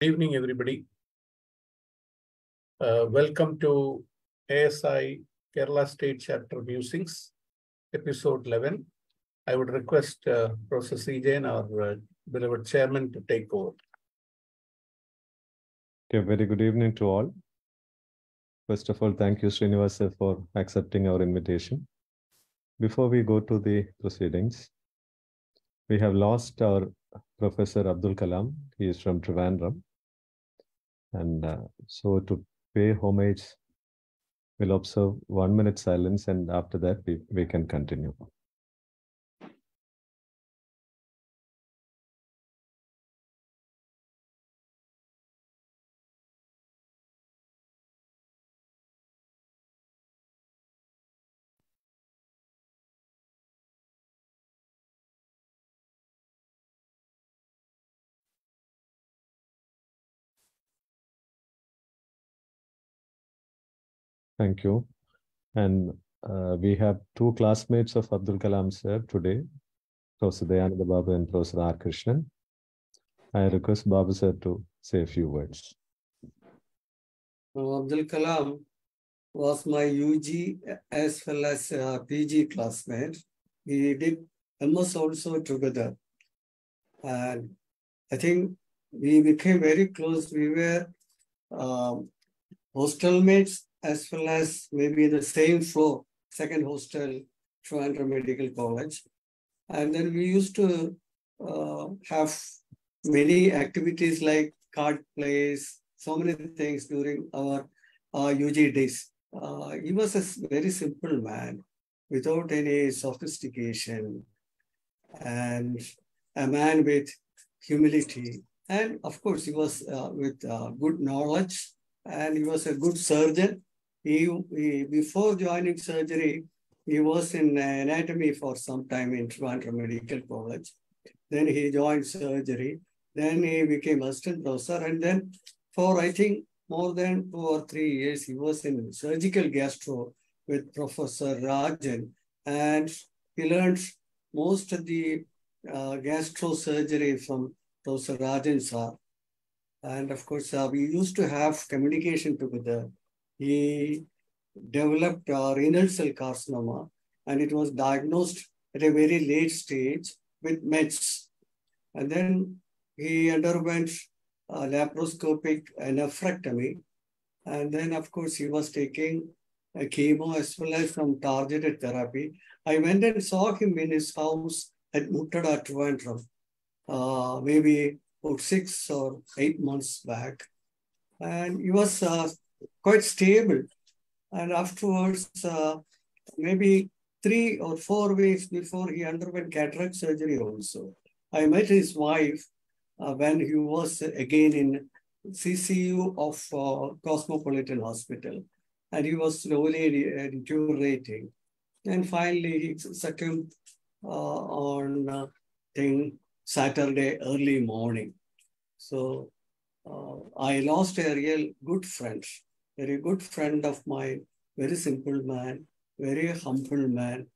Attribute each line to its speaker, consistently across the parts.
Speaker 1: evening, everybody. Uh, welcome to ASI Kerala State Chapter Musings, episode 11. I would request uh, Professor C. Jain, our uh, beloved chairman, to take over.
Speaker 2: Okay, very good evening to all. First of all, thank you, Sreenivasa, for accepting our invitation. Before we go to the proceedings, we have lost our Professor Abdul Kalam. He is from Trivandrum. And uh, so to pay homage, we'll observe one minute silence and after that we, we can continue. Thank you. And uh, we have two classmates of Abdul Kalam sir today, Professor Dayananda Babu and Professor R. Krishnan. I request Babu sir to say a few words.
Speaker 3: Uh, Abdul Kalam was my UG as well as uh, PG classmate. We did MS also together. And I think we became very close. We were um, hostel mates as well as maybe the same floor, second hostel, Trivandrum Medical College. And then we used to uh, have many activities like card plays, so many things during our uh, UG days. Uh, he was a very simple man without any sophistication and a man with humility. And of course, he was uh, with uh, good knowledge and he was a good surgeon he, he, before joining surgery, he was in anatomy for some time in Trivandrum Medical College. Then he joined surgery. Then he became assistant professor. And then for, I think, more than two or three years, he was in surgical gastro with Professor Rajan. And he learned most of the uh, gastro surgery from Professor Rajan sir. And of course, uh, we used to have communication together he developed uh, renal cell carcinoma and it was diagnosed at a very late stage with METS. And then he underwent uh, laparoscopic nephrectomy. And then, of course, he was taking a chemo as well as some targeted therapy. I went and saw him in his house at Muttada, Trivandrum, uh, maybe about six or eight months back. And he was uh, quite stable. And afterwards, uh, maybe three or four weeks before he underwent cataract surgery also. I met his wife uh, when he was again in CCU of uh, Cosmopolitan Hospital. And he was slowly deteriorating. And finally, he succumbed uh, on uh, thing, Saturday early morning. So uh, I lost a real good friend very good friend of mine, very simple man, very humble man,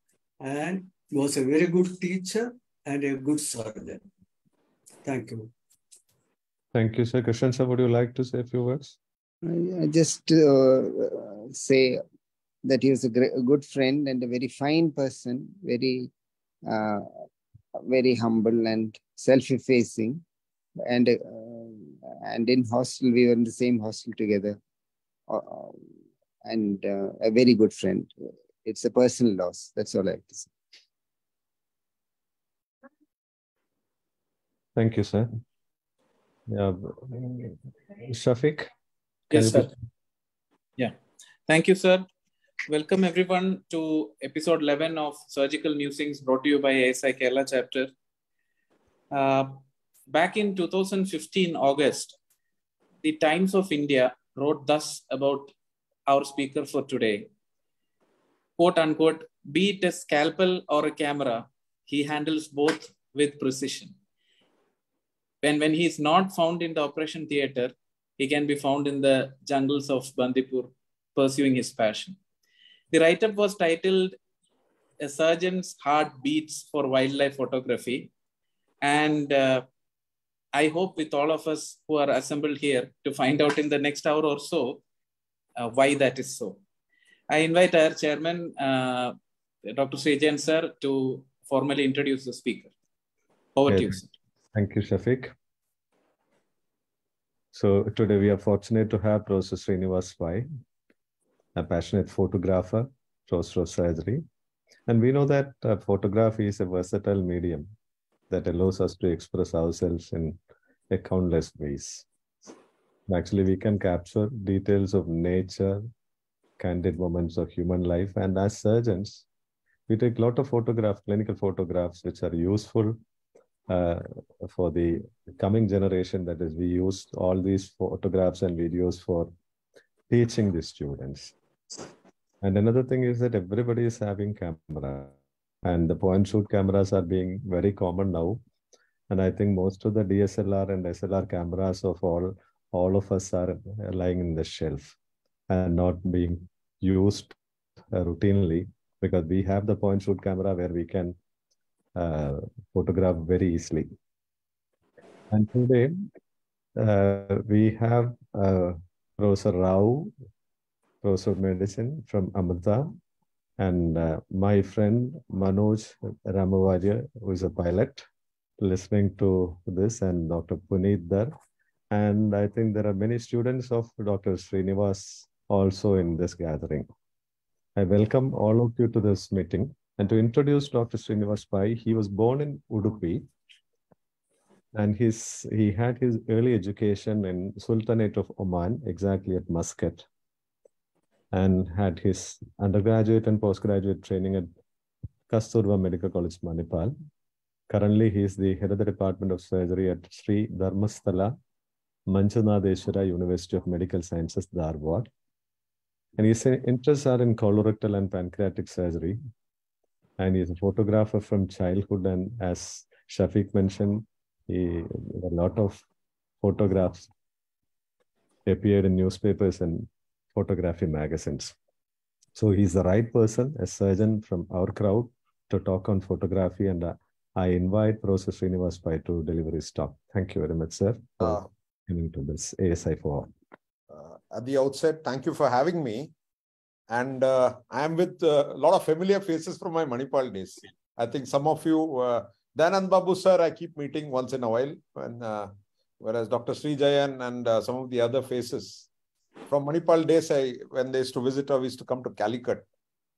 Speaker 3: and he was a very good teacher and a good surgeon. Thank you.
Speaker 2: Thank you, sir. Krishnan sir, would you like to say a few words?
Speaker 4: I just uh, say that he was a, great, a, good friend and a very fine person, very, uh, very humble and self-effacing. And uh, and in hostel, we were in the same hostel together. Uh, and uh, a very good friend. It's a personal loss. That's all I have to say.
Speaker 2: Thank you, sir. Yeah, Shafiq.
Speaker 5: Yes, sir. Yeah. Thank you, sir. welcome everyone to episode 11 of Surgical Musings brought to you by ASI Kerala chapter. Uh, back in 2015 August, the Times of India wrote thus about our speaker for today. Quote unquote, be it a scalpel or a camera, he handles both with precision. When, when he is not found in the operation theater, he can be found in the jungles of Bandipur pursuing his passion. The write up was titled A Surgeon's Heart Beats for Wildlife Photography. And uh, I hope with all of us who are assembled here to find out in the next hour or so uh, why that is so. I invite our chairman, uh, Dr. Sreejayan sir, to formally introduce the speaker. Over
Speaker 2: Okay.
Speaker 5: to you, sir.
Speaker 2: Thank you, Shafiq. So today we are fortunate to have Professor Sreenivas Pai, a passionate photographer, professor of surgery. And we know that uh, photography is a versatile medium that allows us to express ourselves in a countless ways. Actually, we can capture details of nature, candid moments of human life. And as surgeons, we take a lot of photographs, clinical photographs, which are useful uh, for the coming generation. That is, we use all these photographs and videos for teaching the students. And another thing is that everybody is having camera, and the point shoot cameras are being very common now. And I think most of the DSLR and SLR cameras of all all of us are lying in the shelf and not being used uh, routinely because we have the point shoot camera where we can uh, photograph very easily. And today uh, we have uh, Professor Rao, Professor of Medicine from Amrita, and uh, my friend Manoj Ramavarya, who is a pilot, listening to this, and Dr. Puneet Dar. And I think there are many students of Dr. Sreenivas also in this gathering. I welcome all of you to this meeting. And to introduce Dr. Sreenivas Pai, he was born in Udupi and his, he had his early education in Sultanate of Oman, exactly at Muscat, and had his undergraduate and postgraduate training at Kasturba Medical College, Manipal. Currently, he is the head of the Department of Surgery at Sri Dharmasthala Manjunatheshwara University of Medical Sciences, Dharwad. And his interests are in colorectal and pancreatic surgery. And he's a photographer from childhood. And as Shafiq mentioned, he, a lot of photographs appeared in newspapers and photography magazines. So he's the right person, a surgeon from our crowd, to talk on photography. And uh, I invite Professor Sreenivas Pai to deliver his talk. Thank you very much, sir, for
Speaker 6: Uh,
Speaker 2: coming to this ASI for all.
Speaker 6: uh, at the outset, thank you for having me. And uh, I am with uh, a lot of familiar faces from my Manipal days. I think some of you, uh, Dayanand Babu sir, I keep meeting once in a while, when, uh, whereas Dr. Sreejayan and uh, some of the other faces from Manipal days, I when they used to visit, I used to come to Calicut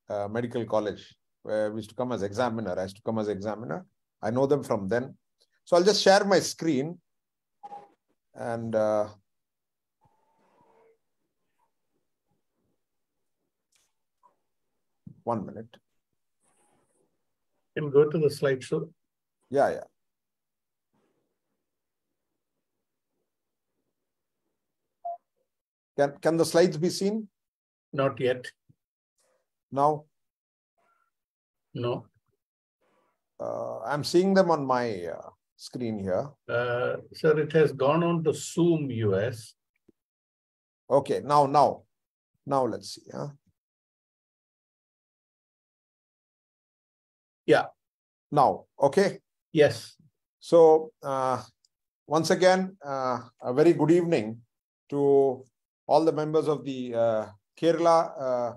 Speaker 6: uh, Medical College, where we used to come as examiner. I used to come as examiner. I know them from then. So I'll just share my screen and uh, one minute.
Speaker 1: Can go to the slideshow.
Speaker 6: Yeah, yeah. Can can the slides be seen
Speaker 1: Not yet.
Speaker 6: now?
Speaker 1: No.
Speaker 6: Uh, I'm seeing them on my uh, screen here.
Speaker 1: Uh, sir, it has gone on to Zoom US.
Speaker 6: Okay, now, now, now let's see. Huh?
Speaker 1: Yeah.
Speaker 6: Now, okay.
Speaker 1: Yes.
Speaker 6: So, uh, once again, uh, a very good evening to all the members of the uh, Kerala uh,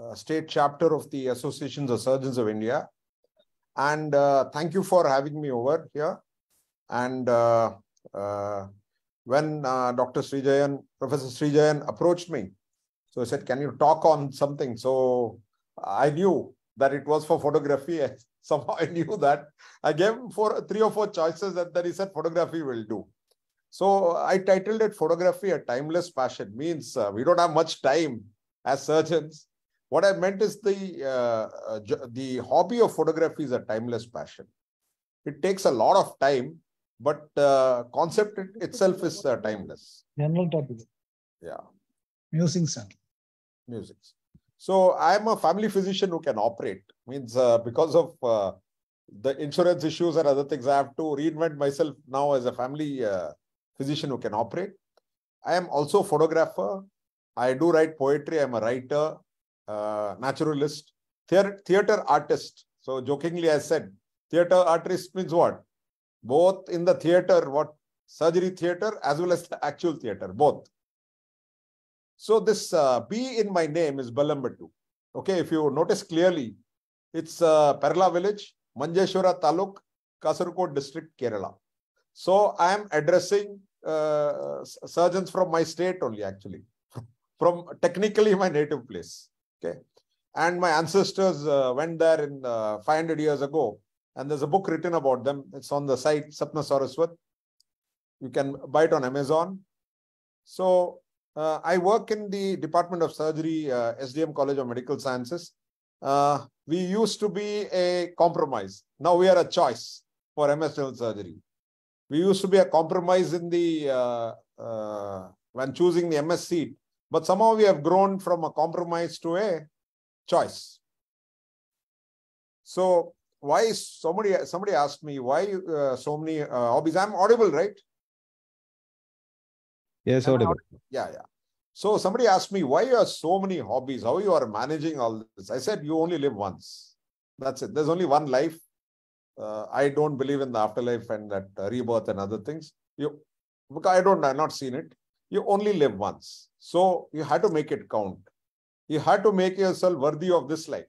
Speaker 6: uh, state chapter of the Associations of Surgeons of India. And uh, thank you for having me over here. And uh, when Dr. Sreejayan, Professor Sreejayan approached me, so I said, Can you talk on something? So I knew that it was for photography. Somehow I knew that. I gave him four, three or four choices, and then he said, Photography will do. So I titled it Photography, a Timeless Passion. Means uh, we don't have much time as surgeons. What I meant is the uh, uh, the hobby of photography is a timeless passion. It takes a lot of time, but uh, concept it itself is uh, timeless.
Speaker 7: General topic.
Speaker 6: Yeah,
Speaker 7: Musing sound.
Speaker 6: music. So I'm a family physician who can operate. Means uh, because of uh, the insurance issues and other things, I have to reinvent myself now as a family uh, physician who can operate. I am also a photographer. I do write poetry. I'm a writer, uh, naturalist, theater, theater artist. So jokingly, I said, theater artist means what? Both in the theater, what surgery theater as well as the actual theater, both. So this uh, B in my name is Balambatu. Okay, if you notice clearly, it's uh, Perla village, Manjeshwara Taluk, Kasaragod district, Kerala. So I am addressing uh, surgeons from my state only, actually, from technically my native place. Okay, and my ancestors uh, went there in uh, 500 years ago, and there's a book written about them. It's on the site Sapna Saraswat. You can buy it on Amazon. So uh, I work in the Department of Surgery, uh, SDM College of Medical Sciences. Uh, we used to be a compromise. Now we are a choice for MS surgery. We used to be a compromise in the uh, uh, when choosing the MS seat, but somehow we have grown from a compromise to a choice. So why somebody somebody asked me why uh, so many uh, hobbies? I'm audible, right?
Speaker 2: Yes,
Speaker 6: Am
Speaker 2: audible.
Speaker 6: Yeah, yeah. So somebody asked me why you have so many hobbies, how you are managing all this. I said you only live once. That's it. There's only one life. Uh, I don't believe in the afterlife and that uh, rebirth and other things. You, because I don't, I've not seen it. You only live once, so you had to make it count. You had to make yourself worthy of this life.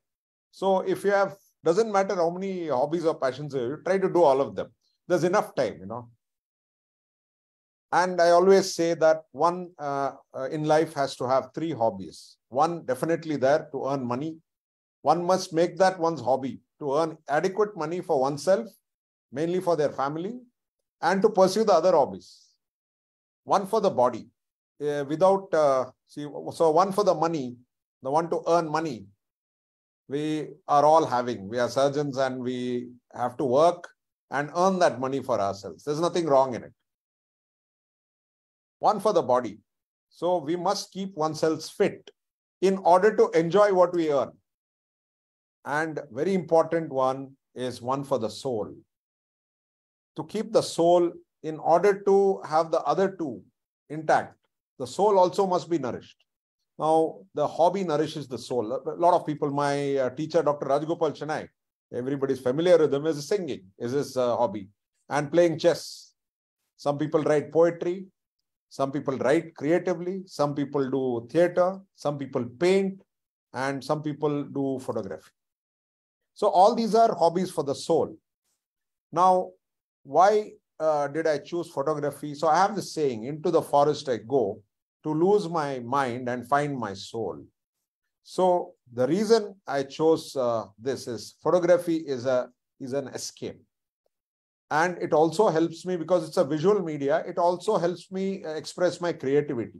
Speaker 6: So if you have, doesn't matter how many hobbies or passions you have, you try to do all of them. There's enough time, you know. And I always say that one uh, uh, in life has to have three hobbies. One definitely there to earn money. One must make that one's hobby to earn adequate money for oneself, mainly for their family, and to pursue the other hobbies. One for the body, uh, without uh, see. So one for the money, the one to earn money. We are all having. We are surgeons, and we have to work and earn that money for ourselves. There's nothing wrong in it one for the body. So we must keep oneself fit in order to enjoy what we earn. And very important one is one for the soul. To keep the soul in order to have the other two intact, the soul also must be nourished. Now, the hobby nourishes the soul. A lot of people, my uh, teacher, Dr. Rajgopal Shenoy, everybody's familiar with him, is singing, is his uh, hobby, and playing chess. Some people write poetry, some people write creatively, some people do theater, some people paint, and some people do photography. So all these are hobbies for the soul. Now, why uh, did I choose photography? So I have this saying, into the forest I go to lose my mind and find my soul. So the reason I chose uh, this is photography is a is an escape and it also helps me because it's a visual media it also helps me uh, express my creativity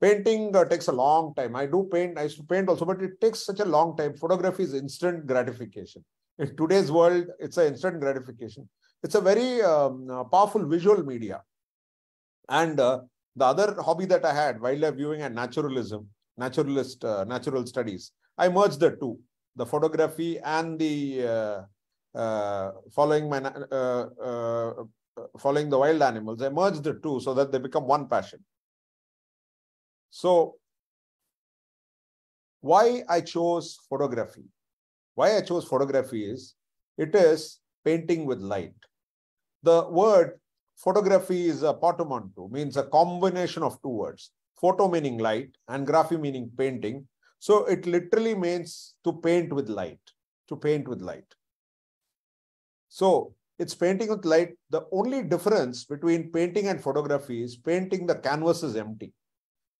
Speaker 6: painting uh, takes a long time. I do paint i used to paint also but it takes such a long time. Photography is instant gratification. In today's world it's an instant gratification. It's a very um, uh, powerful visual media. And uh, the other hobby that i had wildlife viewing and naturalism naturalist uh, natural studies i merged the two the photography and the uh, uh, following my following the wild animals, I merged the two so that they become one passion. So, why I chose photography? Why I chose photography is it is painting with light. The word photography is a portmanteau, means a combination of two words. Photo meaning light and graphy meaning painting. So it literally means to paint with light, to paint with light. So it's painting with light. The only difference between painting and photography is painting the canvas is empty.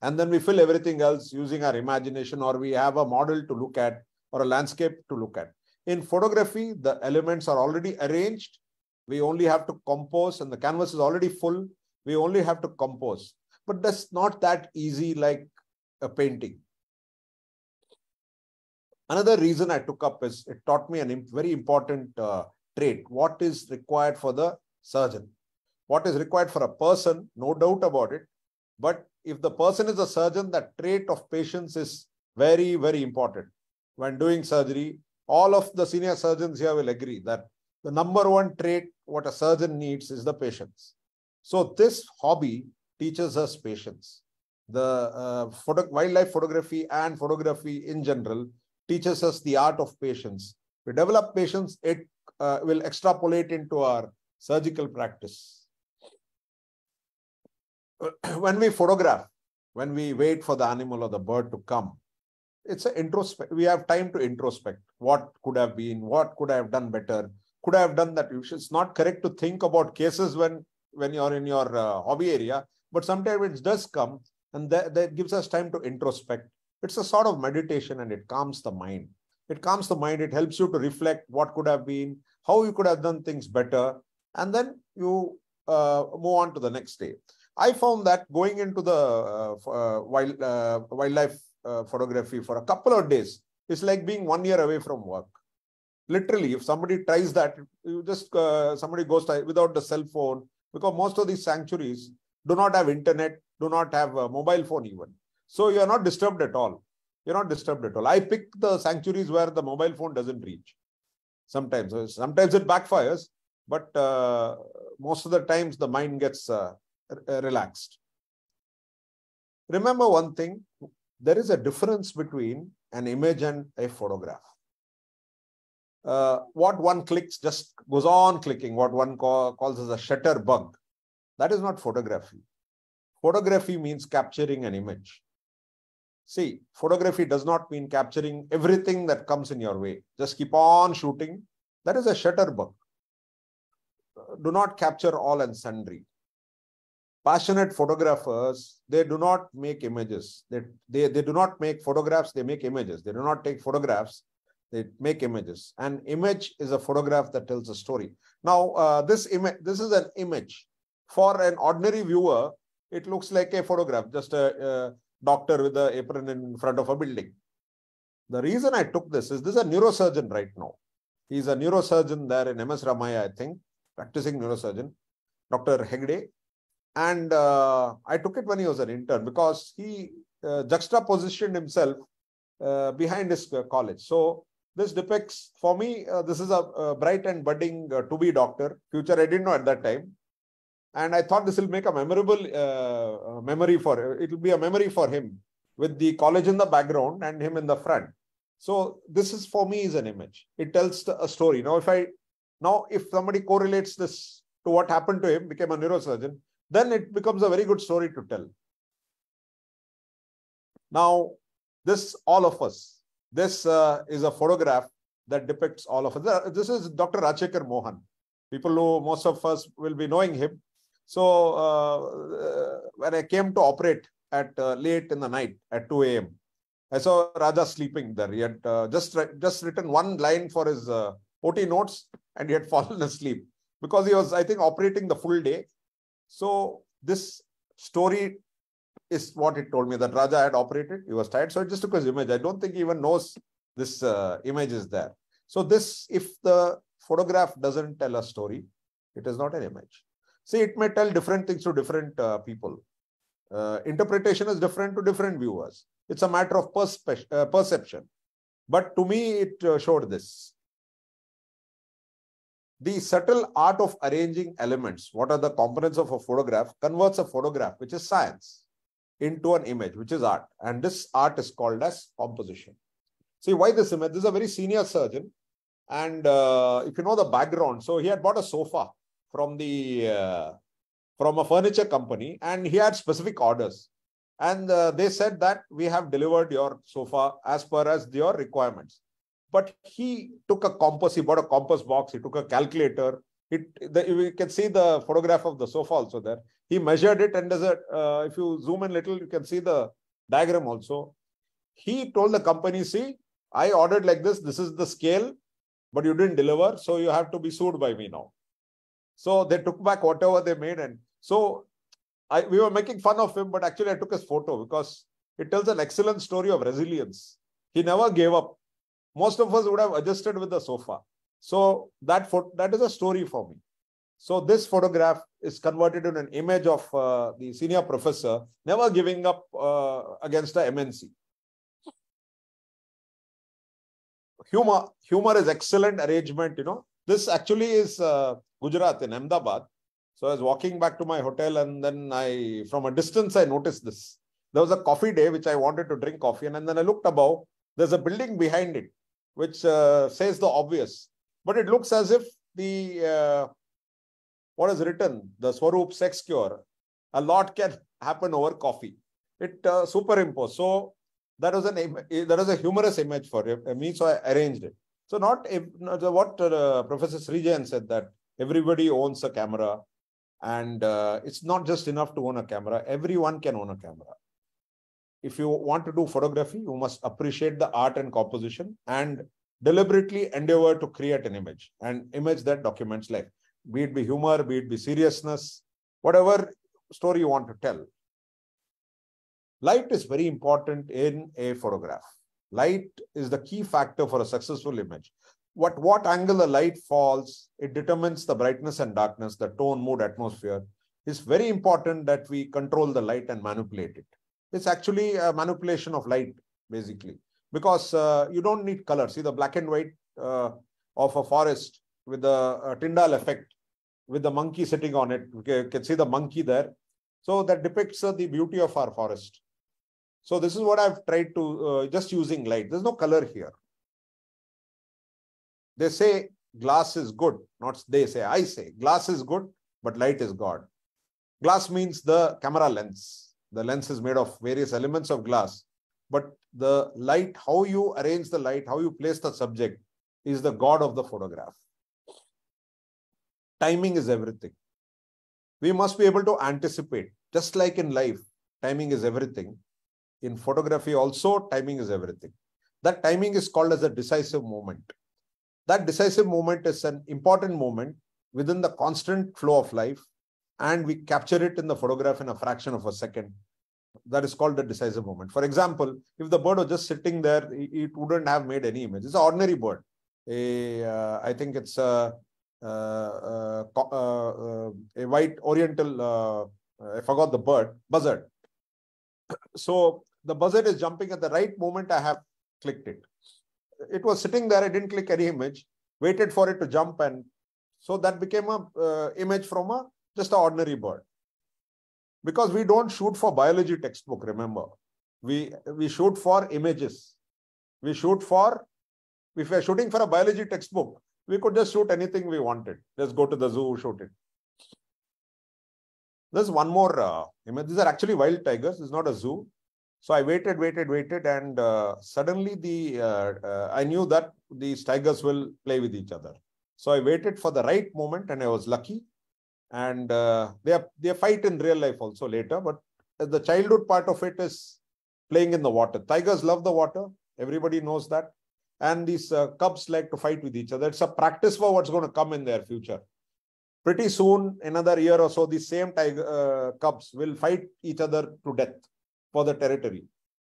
Speaker 6: And then we fill everything else using our imagination or we have a model to look at or a landscape to look at. In photography, the elements are already arranged. We only have to compose and the canvas is already full. We only have to compose. But that's not that easy like a painting. Another reason I took up is it taught me a very important uh, trait. What is required for the surgeon? What is required for a person? No doubt about it. But if the person is a surgeon, that trait of patience is very, very important. When doing surgery, all of the senior surgeons here will agree that the number one trait what a surgeon needs is the patience. So this hobby teaches us patience. The uh, photo, wildlife photography and photography in general teaches us the art of patience. We develop patience, it uh, will extrapolate into our surgical practice. when we photograph, when we wait for the animal or the bird to come, it's an introspect. We have time to introspect. What could have been? What could I have done better? Could I have done that? It's not correct to think about cases when when you're in your uh, hobby area, but sometimes it does come, and that, that gives us time to introspect. It's a sort of meditation, and it calms the mind. It calms the mind. It helps you to reflect what could have been, how you could have done things better, and then you uh, move on to the next day. I found that going into the uh, uh wild, uh, wildlife uh, photography for a couple of days is like being one year away from work. Literally, if somebody tries that, you just somebody goes without the cell phone because most of these sanctuaries do not have internet, do not have a mobile phone even. So you are not disturbed at all. You're not disturbed at all. I pick the sanctuaries where the mobile phone doesn't reach. Sometimes, sometimes it backfires, but uh, most of the times the mind gets uh, relaxed. Remember one thing, there is a difference between an image and a photograph. Uh, what one clicks just goes on clicking, what one call, calls as a shutter bug. That is not photography. Photography means capturing an image. See, photography does not mean capturing everything that comes in your way. Just keep on shooting. That is a shutter bug. Do not capture all and sundry passionate photographers, they do not make images. They, they, they do not make photographs, they make images. They do not take photographs, they make images. An image is a photograph that tells a story. Now, uh, this image, this is an image. For an ordinary viewer, it looks like a photograph, just a, a doctor with an apron in front of a building. The reason I took this is this is a neurosurgeon right now. He's a neurosurgeon there in MS Ramaiah, I think, practicing neurosurgeon, Dr. Hegde. And uh, I took it when he was an intern because he uh, juxtapositioned himself uh, behind his uh, college. So this depicts, for me, uh, this is a, a, bright and budding uh, to-be doctor. Future I didn't know at that time. And I thought this will make a memorable memory for, it will be a memory for him with the college in the background and him in the front. So this is for me is an image. It tells a story. Now, if I, now if somebody correlates this to what happened to him, became a neurosurgeon, then it becomes a very good story to tell. Now, this, all of us, this uh, is a photograph that depicts all of us. This is Dr. Rajshekhar Mohan. People who most of us will be knowing him. So uh, when I came to operate at uh, late in the night at 2 a.m., I saw Raja sleeping there. He had uh, just just written one line for his uh, OT notes and he had fallen asleep because he was, I think, operating the full day so this story is what it told me that Raja had operated. He was tired. So it just took his image. I don't think he even knows this uh, image is there. So this, if the photograph doesn't tell a story, it is not an image. See, it may tell different things to different uh, people. Uh, interpretation is different to different viewers. It's a matter of perspe uh, perception. But to me, it uh, showed this the subtle art of arranging elements, what are the components of a photograph, converts a photograph, which is science, into an image, which is art. And this art is called as composition. See, why this image? This is a very senior surgeon. And uh, if you know the background, so he had bought a sofa from the uh, from a furniture company and he had specific orders. And uh, they said that we have delivered your sofa as per as your requirements but he took a compass, he bought a compass box, he took a calculator. It, the, you can see the photograph of the sofa also there. He measured it and does it, uh, if you zoom in little, you can see the diagram also. He told the company, see, I ordered like this, this is the scale, but you didn't deliver, so you have to be sued by me now. So they took back whatever they made. And so I, we were making fun of him, but actually I took his photo because it tells an excellent story of resilience. He never gave up most of us would have adjusted with the sofa. So that that is a story for me. So this photograph is converted in an image of uh, the senior professor never giving up uh, against the MNC. Humor, humor is excellent arrangement. You know, this actually is uh, Gujarat in Ahmedabad. So I was walking back to my hotel, and then I, from a distance, I noticed this. There was a coffee day which I wanted to drink coffee, and then I looked above. There's a building behind it which uh, says the obvious, but it looks as if the uh, what is written, the Swaroop sex cure, a lot can happen over coffee. It uh, superimposed. So that was an that was a humorous image for me, so I arranged it. So not what uh, Professor Sreejayan said that everybody owns a camera, and uh, it's not just enough to own a camera. Everyone can own a camera. If you want to do photography, you must appreciate the art and composition and deliberately endeavor to create an image, an image that documents life be it be humor, be it be seriousness, whatever story you want to tell. Light is very important in a photograph. Light is the key factor for a successful image. What, what angle the light falls, it determines the brightness and darkness, the tone, mood, atmosphere. It's very important that we control the light and manipulate it. It's actually a manipulation of light, basically, because uh, you don't need color. See the black and white uh, of a forest with the uh, Tyndall effect, with the monkey sitting on it. You can see the monkey there. So that depicts uh, the beauty of our forest. So this is what I've tried to, uh, just using light. There's no color here. They say glass is good. Not they say, I say glass is good, but light is God. Glass means the camera lens. The lens is made of various elements of glass. But the light, how you arrange the light, how you place the subject is the God of the photograph timing is everything. We must be able to anticipate, just like in life, timing is everything. In photography, also, timing is everything. That timing is called as a decisive moment. That decisive moment is an important moment within the constant flow of life, and we capture it in the photograph in a fraction of a second. That is called the decisive moment. For example, if the bird was just sitting there, it wouldn't have made any image. It's an ordinary bird. A, uh, I think it's a uh, uh, uh, a white oriental, I forgot the bird, buzzard. So the buzzard is jumping at the right moment I have clicked it. It was sitting there, I didn't click any image, waited for it to jump and so that became a uh, image from a just an ordinary bird. Because we don't shoot for biology textbook, remember. We we shoot for images. We shoot for if we're shooting for a biology textbook, we could just shoot anything we wanted. Just go to the zoo, shoot it. There's one more uh, image. These are actually wild tigers. It's not a zoo. So I waited, waited, waited, and uh, suddenly the uh, uh, I knew that these tigers will play with each other. So I waited for the right moment, and I was lucky. And uh, they are, they fight in real life also later, but the childhood part of it is playing in the water. Tigers love the water. Everybody knows that and these uh, cubs like to fight with each other. It's a practice for what's going to come in their future. Pretty soon, another year or so, these same tiger uh, cubs will fight each other to death for the territory.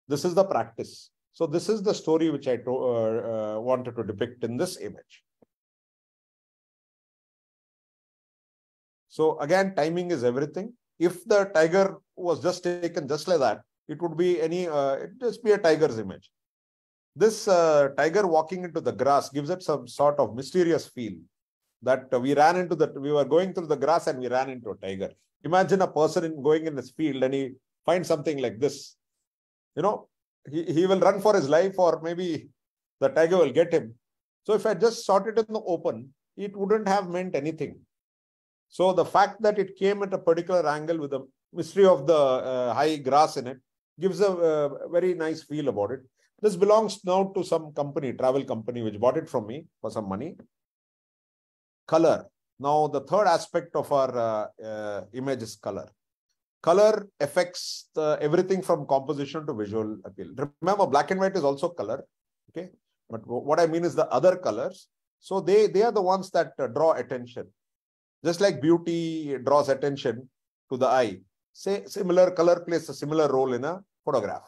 Speaker 6: This is the practice. So this is the story which I uh, uh, wanted to depict in this image. So again, timing is everything. If the tiger was just taken just like that, it would be any, uh, it just be a tiger's image. This uh, tiger walking into the grass gives it some sort of mysterious feel that we ran into the, we were going through the grass and we ran into a tiger. Imagine a person in, going in this field and he finds something like this. You know, he, he will run for his life or maybe the tiger will get him. So if I just shot it in the open, it wouldn't have meant anything. So the fact that it came at a particular angle with the mystery of the uh, high grass in it gives a uh, very nice feel about it. This belongs now to some company, travel company, which bought it from me for some money. Color. Now, the third aspect of our uh, uh, image is color. Color affects the, everything from composition to visual appeal. Remember, black and white is also color. Okay. But what I mean is the other colors. So they, they are the ones that uh, draw attention. Just like beauty draws attention to the eye. Say similar color plays a similar role in a photograph.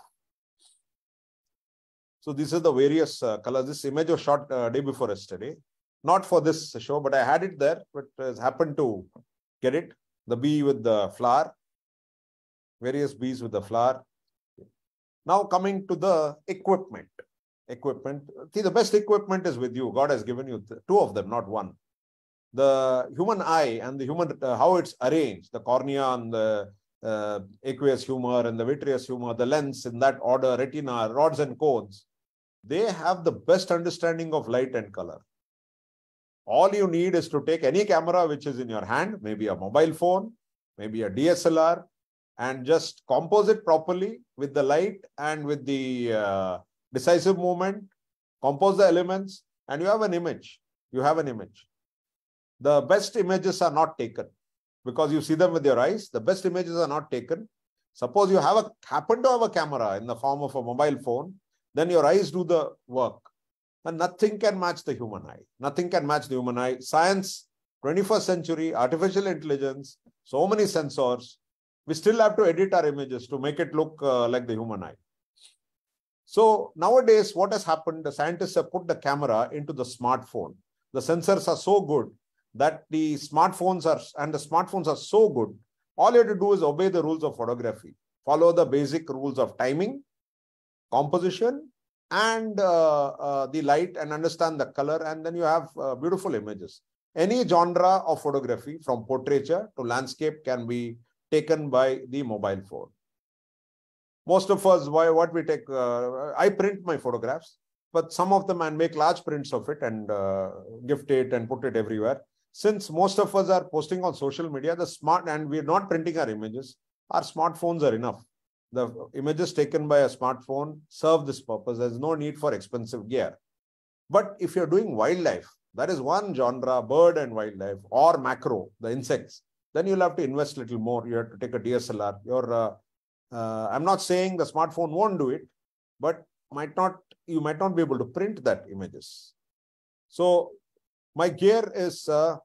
Speaker 6: So this is the various uh, colors. This image was shot uh, day before yesterday. Not for this show, but I had it there, but has happened to get it. The bee with the flower, various bees with the flower. Now coming to the equipment. Equipment. See, the best equipment is with you. God has given you two of them, not one. The human eye and the human, uh, how it's arranged, the cornea and the uh, aqueous humor and the vitreous humor, the lens in that order, retina, rods and cones, they have the best understanding of light and color. All you need is to take any camera which is in your hand, maybe a mobile phone, maybe a DSLR, and just compose it properly with the light and with the uh, decisive movement, compose the elements, and you have an image. You have an image. The best images are not taken because you see them with your eyes. The best images are not taken. Suppose you have a happen to have a camera in the form of a mobile phone, then your eyes do the work. And nothing can match the human eye. Nothing can match the human eye. Science, 21st century, artificial intelligence, so many sensors. We still have to edit our images to make it look uh, like the human eye. So nowadays, what has happened? The scientists have put the camera into the smartphone. The sensors are so good that the smartphones are, and the smartphones are so good, all you have to do is obey the rules of photography. Follow the basic rules of timing, composition, and uh, uh, the light and understand the color. And then you have uh, beautiful images. Any genre of photography from portraiture to landscape can be taken by the mobile phone. Most of us, why, what we take, uh, I print my photographs, but some of them and make large prints of it and uh, gift it and put it everywhere since most of us are posting on social media, the smart and we're not printing our images, our smartphones are enough. The images taken by a smartphone serve this purpose. There's no need for expensive gear. But if you're doing wildlife, that is one genre, bird and wildlife, or macro, the insects, then you'll have to invest a little more. You have to take a DSLR. Your, uh, uh, I'm not saying the smartphone won't do it, but might not you might not be able to print that images. So my gear is, uh,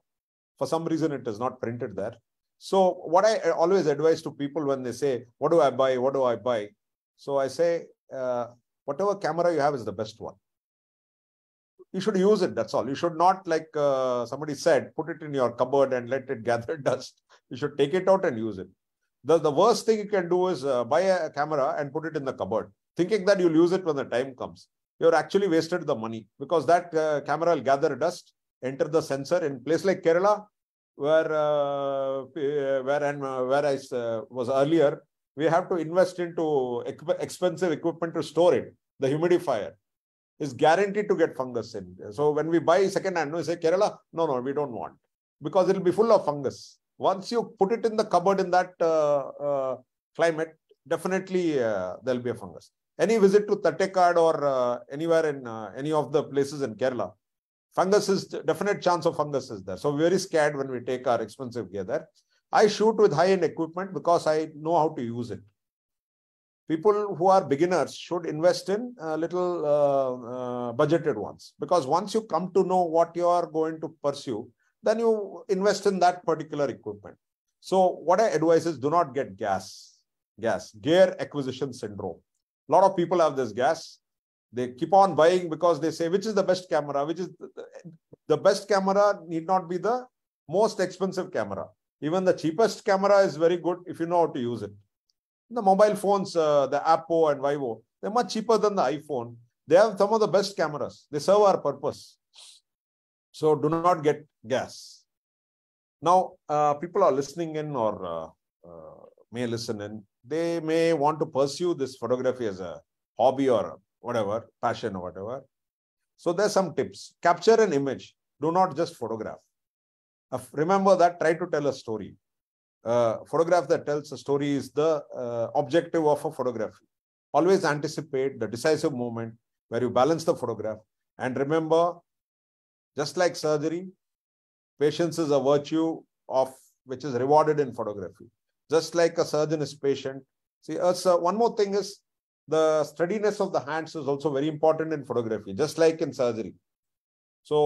Speaker 6: for some reason, it is not printed there. So what I always advise to people when they say, what do I buy? What do I buy? So I say, uh, whatever camera you have is the best one. You should use it. That's all. You should not, like uh, somebody said, put it in your cupboard and let it gather dust. You should take it out and use it. The, the worst thing you can do is uh, buy a camera and put it in the cupboard, thinking that you'll use it when the time comes. You're actually wasted the money because that uh, camera will gather dust enter the sensor in place like Kerala, where uh, where and uh, where I uh, was earlier, we have to invest into expensive equipment to store it. The humidifier is guaranteed to get fungus in. So when we buy second hand, we say Kerala, no, no, we don't want because it will be full of fungus. Once you put it in the cupboard in that uh, uh, climate, definitely uh, there'll be a fungus. Any visit to Thattekad or anywhere in any of the places in Kerala, fungus is definite chance of fungus is there. So very scared when we take our expensive gear there. I shoot with high-end equipment because I know how to use it. People who are beginners should invest in a little uh, uh, budgeted ones because once you come to know what you are going to pursue, then you invest in that particular equipment. So what I advise is do not get gas, gas, gear acquisition syndrome. A lot of people have this gas they keep on buying because they say which is the best camera which is the, best camera need not be the most expensive camera. Even the cheapest camera is very good if you know how to use it. The mobile phones uh, the Oppo and vivo they're much cheaper than the iphone. They have some of the best cameras. They serve our purpose. So do not get gas. Now uh, people are listening in or uh, uh may listen in. They may want to pursue this photography as a hobby or whatever, passion or whatever. So there's some tips. Capture an image. Do not just photograph. Uh, remember that, try to tell a story. Uh, photograph that tells a story is the uh, objective of a photography. Always anticipate the decisive moment where you balance the photograph. And remember, just like surgery, patience is a virtue of which is rewarded in photography. Just like a surgeon is patient. See, uh, one more thing is the steadiness of the hands is also very important in photography, just like in surgery. So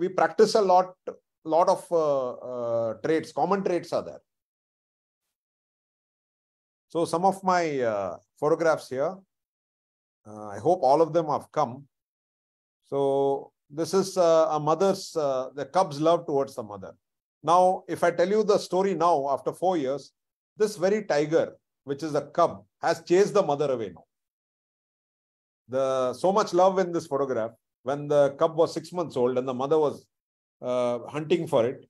Speaker 6: we practice a lot, lot of uh, uh, traits, common traits are there. So some of my uh, photographs here, Uh, I hope all of them have come. So this is uh, a mother's, uh, the cub's love towards the mother. Now, if I tell you the story now, after four years, this very tiger, which is a cub, has chased the mother away now. The so much love in this photograph when the cub was six months old and the mother was uh, hunting for it,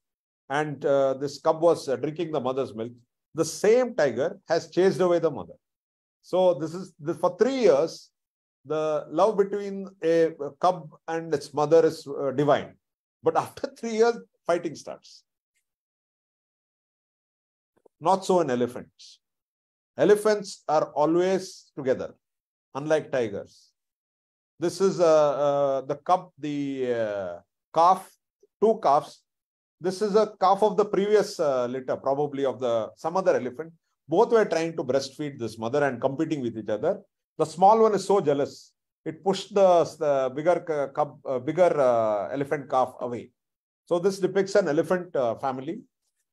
Speaker 6: and uh, this cub was uh, drinking the mother's milk. The same tiger has chased away the mother. So this is this, for three years. The love between a cub and its mother is uh, divine, but after three years, fighting starts. Not so in elephants. Elephants are always together, unlike tigers. This is uh, uh, the cub, the uh, calf, two calves. This is a calf of the previous uh, litter, probably of the some other elephant. Both were trying to breastfeed this mother and competing with each other. The small one is so jealous. It pushed the, the bigger cub, uh, bigger uh, elephant calf away. So this depicts an elephant family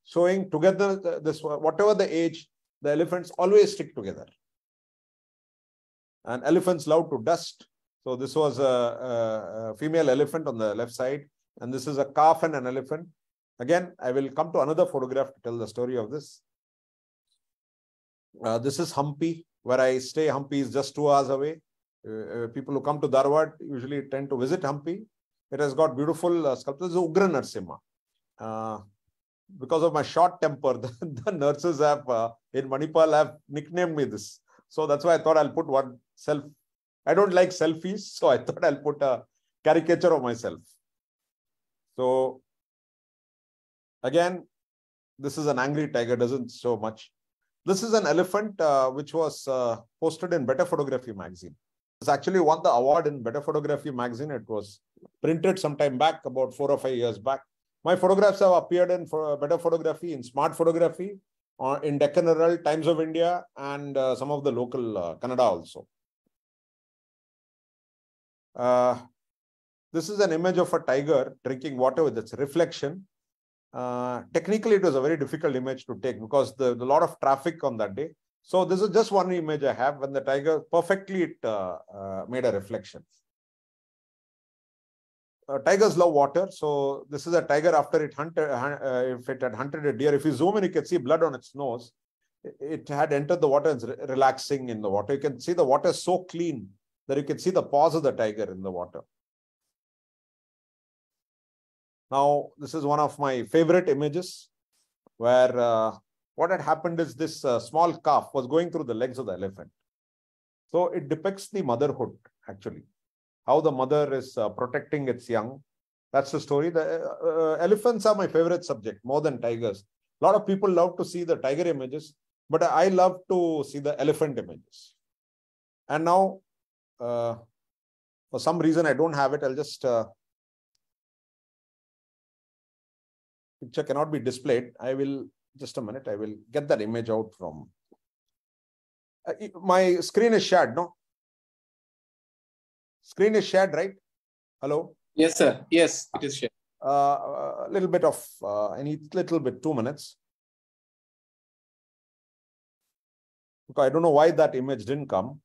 Speaker 6: showing together this whatever the age, the elephants always stick together. And elephants love to dust. So this was a, a, a, female elephant on the left side, and this is a calf and an elephant. Again, I will come to another photograph to tell the story of this. Uh, this is Hampi, where I stay. Hampi is just two hours away. Uh, uh people who come to Dharwad usually tend to visit Hampi. It has got beautiful uh, sculptures. Ugra Narsimha. Uh, because of my short temper, the, the nurses have uh, in Manipal have nicknamed me this. So that's why I thought I'll put one self. I don't like selfies, so I thought I'll put a caricature of myself. So again, this is an angry tiger, doesn't show much. This is an elephant uh, which was uh, posted in Better Photography magazine. It's actually won the award in Better Photography magazine. It was printed sometime back, about four or five years back. My photographs have appeared in for better photography, in smart photography, uh, in Deccan Herald, Times of India, and uh, some of the local uh, also. Uh, this is an image of a tiger drinking water with its reflection. Uh, technically, it was a very difficult image to take because the, the lot of traffic on that day. So this is just one image I have when the tiger perfectly it, uh, made a reflection uh, tigers love water. So this is a tiger after it hunted, uh, if it had hunted a deer. If you zoom in, you can see blood on its nose. It had entered the water and re relaxing in the water. You can see the water is so clean that you can see the paws of the tiger in the water. Now, this is one of my favorite images where uh, what had happened is this uh, small calf was going through the legs of the elephant. So it depicts the motherhood, actually how the mother is uh, protecting its young. That's the story. The uh, uh, elephants are my favorite subject more than tigers. A lot of people love to see the tiger images, but I love to see the elephant images. And now, uh, for some reason, I don't have it. I'll just uh, picture cannot be displayed. I will just a minute. I will get that image out from. Uh, my screen is shared, no? Screen is shared, right? Hello?
Speaker 5: Yes, sir. Yes, it is shared.
Speaker 6: Uh, a little bit of, uh, I need little bit, two minutes. I don't know why that image didn't come.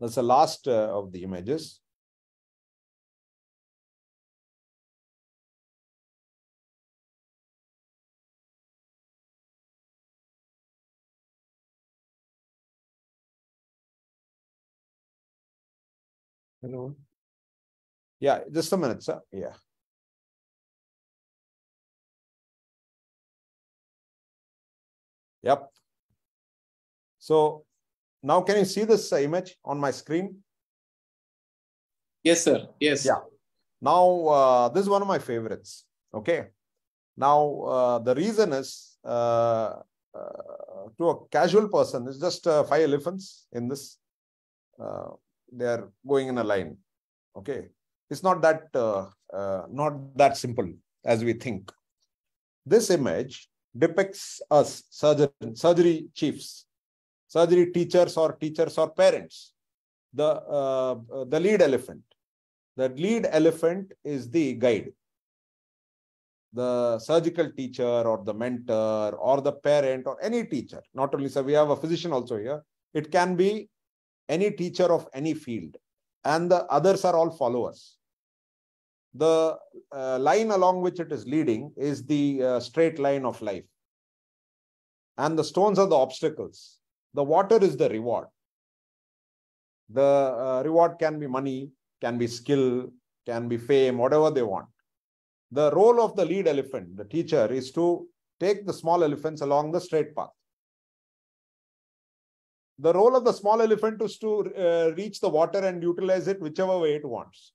Speaker 6: That's the last uh, of the images. Hello. Yeah, just a minute, sir. Yeah. Yep. So now, can you see this uh, image on my screen?
Speaker 5: Yes, sir. Yes.
Speaker 6: Yeah. Now, uh, this is one of my favorites. Okay. Now, uh, the reason is uh, uh to a casual person, it's just uh, five elephants in this. they are going in a line. Okay. It's not that not that simple as we think. This image depicts us surgery, surgery chiefs surgery teachers or teachers or parents. the, uh, the lead elephant. The lead elephant is the guide. The surgical teacher or the mentor or the parent or any teacher, not only, so we have a physician also here. It can be any teacher of any field and the others are all followers. The uh, line along which it is leading is the uh, straight line of life. And the stones are the obstacles. The water is the reward. The uh, reward can be money, can be skill, can be fame, whatever they want. The role of the lead elephant, the teacher, is to take the small elephants along the straight path. The role of the small elephant is to uh, reach the water and utilize it whichever way it wants.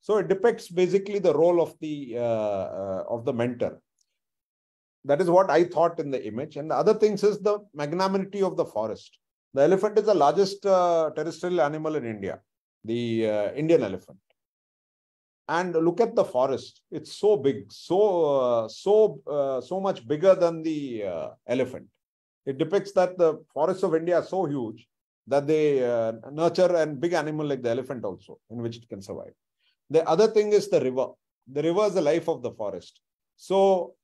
Speaker 6: So it depicts basically the role of the uh, uh, of the mentor. That is what I thought in the image. And the other things is the magnanimity of the forest. The elephant is the largest uh, terrestrial animal in India, the uh, Indian elephant. And look at the forest; it's so big, so uh, so uh, so much bigger than the uh, elephant. It depicts that the forests of India are so huge that they uh, nurture a big animal like the elephant also, in which it can survive. The other thing is the river. The river is the life of the forest. So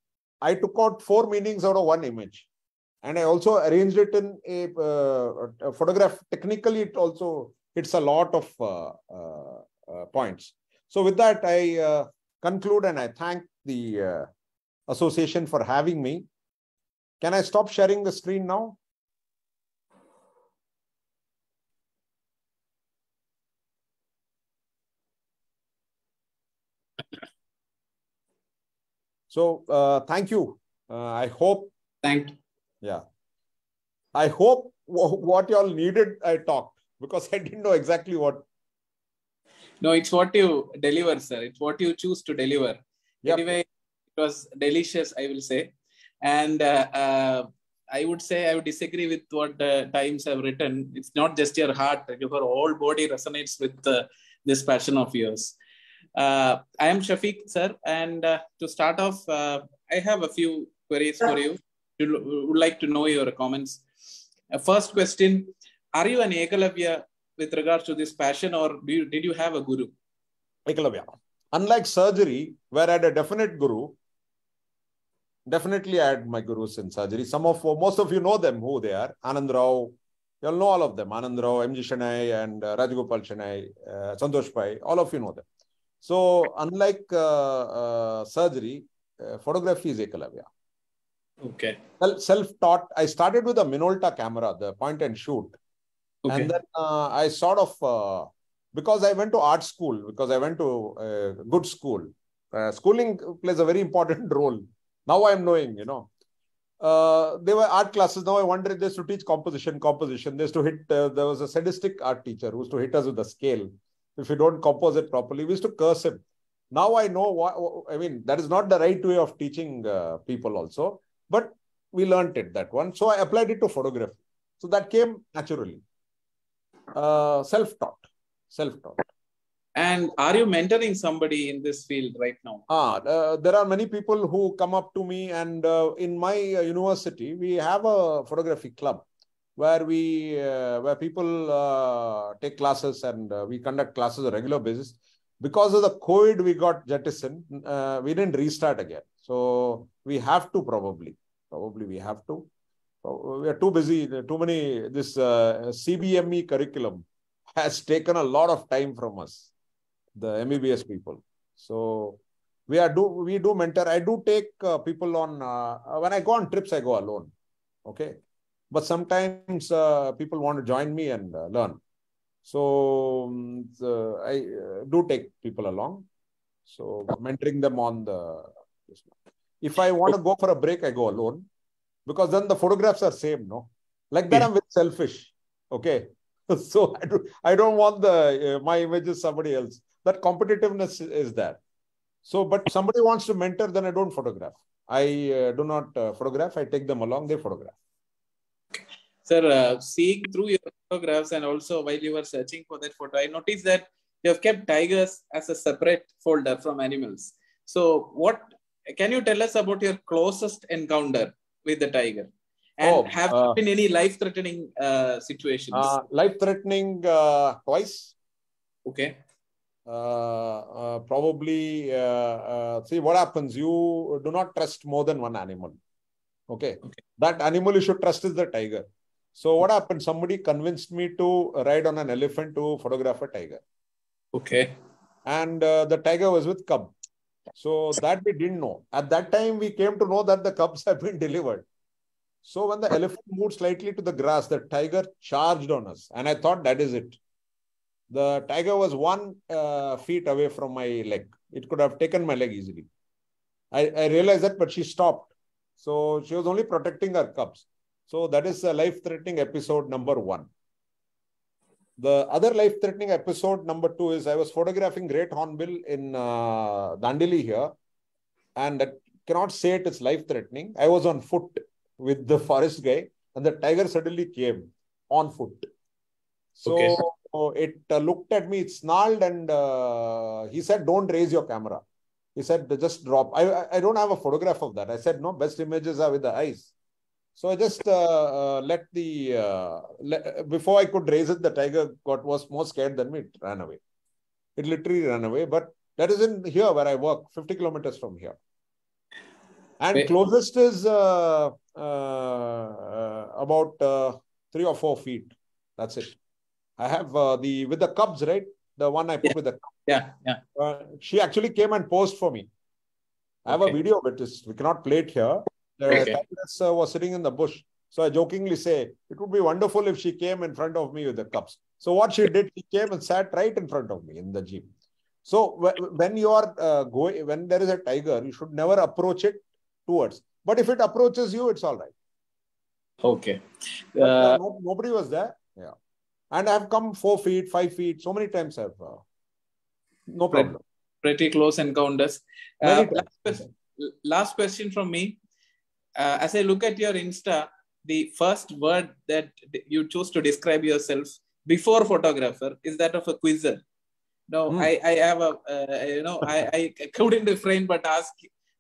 Speaker 6: I took out four meanings out of one image and I also arranged it in a, uh, a photograph. Technically, it also hits a lot of uh, uh, uh points. So with that, I uh, conclude and I thank the association for having me. Can I stop sharing the screen now? So thank you. I hope.
Speaker 5: Thank you
Speaker 6: yeah. I hope what y'all needed, I talked because I didn't know exactly what.
Speaker 5: No, it's what you deliver, sir. It's what you choose to deliver. Yep. Anyway, it was delicious, I will say. And uh, uh, I would say I would disagree with what the Times have written. It's not just your heart, your whole body resonates with uh, this passion of yours. Uh, I am Shafiq, sir. And uh, to start off, uh, I have a few queries for you You would like to know your comments. Uh, first question Are you an Ekalavya with regards to this passion, or you, did you have a guru?
Speaker 6: Ekalavya. Unlike surgery, where I had a definite guru, definitely I had my gurus in surgery. Some of most of you know them, who they are. Anand Rao, you'll know all of them. Anand Rao, MG Shenoy, and uh, Rajagopal Shenoy, uh, Santosh Pai, all of you know them. So, unlike uh, uh surgery, uh, photography is Ekalavya.
Speaker 5: Okay.
Speaker 6: Self-taught. I started with a Minolta camera, the point and shoot. Okay. And then uh, I sort of, uh, because I went to art school, because I went to a good school. Uh, schooling plays a very important role. Now I'm knowing, you know. Uh, there were art classes. Now I wonder if they used to teach composition, composition. They used to hit, uh, there was a sadistic art teacher who used to hit us with a scale. If you don't compose it properly, we used to curse him. Now I know why. I mean, that is not the right way of teaching uh, people also but we learned it that one. So I applied it to photography. So that came naturally. Uh, self-taught, self-taught.
Speaker 5: And are you mentoring somebody in this field right now?
Speaker 6: Ah, uh, there are many people who come up to me, and uh, in my uh, university, we have a photography club where we uh, where people uh, take classes and uh, we conduct classes on a regular basis. Because of the COVID, we got jettisoned. we didn't restart again, so we have to probably. Probably we have to. We are too busy. Too many. This uh, CBME curriculum has taken a lot of time from us, the MBBS people. So we are do we do mentor. I do take uh, people on uh, when I go on trips. I go alone. Okay, but sometimes uh, people want to join me and uh, learn. So, um, I uh, do take people along. So mentoring them on the if I want to go for a break, I go alone because then the photographs are same, no? Like that, yeah. I'm very selfish. Okay. so I, do, I don't want the uh, my image is somebody else. That competitiveness is there. So, but somebody wants to mentor, then I don't photograph. I uh, do not uh, photograph. I take them along. They photograph.
Speaker 5: Sir, uh, seeing through your photographs and also while you were searching for that photo, I noticed that you have kept tigers as a separate folder from animals. So, what can you tell us about your closest encounter with the tiger? And
Speaker 6: Oh,
Speaker 5: have
Speaker 6: uh,
Speaker 5: been any life-threatening uh, situations?
Speaker 6: Uh, life threatening uh, twice.
Speaker 5: okay.
Speaker 6: Uh, uh, probably, uh, uh, see what happens. You do not trust more than one animal. Okay.
Speaker 5: Okay.
Speaker 6: That animal you should trust is the tiger. So, what happened? Somebody convinced me to ride on an elephant to photograph a tiger.
Speaker 5: Okay.
Speaker 6: and uh, the tiger was with cub. So that we didn't know. At that time, we came to know that the cubs have been delivered. So when the elephant moved slightly to the grass, the tiger charged on us, and I thought that is it. The tiger was one uh, feet away from my leg. It could have taken my leg easily. I, I realized that, but she stopped. So she was only protecting her cubs. So that is a life-threatening episode number one. The other life-threatening episode number two is I was photographing great hornbill in uh, Dandeli here, and I cannot say it is life-threatening. I was on foot with the forest guy, and the tiger suddenly came on foot. So
Speaker 5: Okay.
Speaker 6: it uh, looked at me, it snarled, and uh, he said, "Don't raise your camera." He said, "Just drop." I- I don't have a photograph of that. I said, "No, best images are with the eyes." So I just uh, uh, let the uh, le- before I could raise it, the tiger got was more scared than me. It ran away. It literally ran away. But that is in here where I work, 50 kilometers from here. And
Speaker 5: Wait.
Speaker 6: closest is uh, uh, uh, about uh, three or four feet. That's it. I have uh, the with the cubs, right? The one I put
Speaker 5: Yeah.
Speaker 6: with the
Speaker 5: Yeah. Yeah.
Speaker 6: uh, she actually came and posed for me. I have
Speaker 5: Okay.
Speaker 6: a video of it. It's- We cannot play it here. The
Speaker 5: Okay.
Speaker 6: tigress uh, was sitting in the bush. So I jokingly say, it would be wonderful if she came in front of me with the cups. So what she did, she came and sat right in front of me in the jeep. So when you are uh, going, when there is a tiger, you should never approach it towards. But if it approaches you, it's all right.
Speaker 5: Okay.
Speaker 6: But, uh,
Speaker 5: Uh,
Speaker 6: no- nobody was there. Yeah. And I've come four feet, five feet, so many times I've, uh, no problem.
Speaker 5: pretty close encounters. Uh, last, question, last question from me. Uh, as I look at your Insta, the first word that you choose to describe yourself before photographer is that of a quizzer. No,
Speaker 6: Hmm.
Speaker 5: I, I have a, uh, you know, I, I couldn't refrain but ask